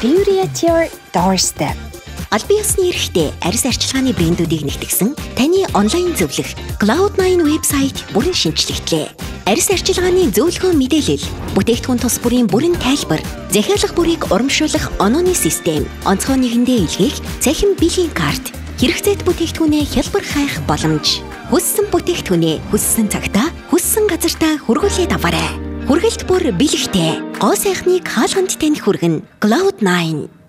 Beauty at your doorstep. Албан ёсны эрхтэй арьс арчилгааны брэндүүдийг нэгтгэсэн таны онлайн зөвлөх Cloud9 вебсайт бүрэн шинжлэхтлээ. Арьс арчилгааны зөвлөгөө мэдээлэл, бүтээгдэхүүн тус бүрийн бүрэн тайлбар, захиалга бүрийг урамшуулах онооны систем, онцгой нэгэндээ илгээх цахим биеийн карт, хэрэгцээт бүтээгдэхүүнээ хялбар хайх боломж. Хүссэн бүтээгдэхүүнээ хүссэн цагтаа, хүссэн газартаа хүргүүлээд аваарай. Хүргэлт бүр бэлэгтэй. Гоо сайхныг хаалганд тань хүргэн Cloud9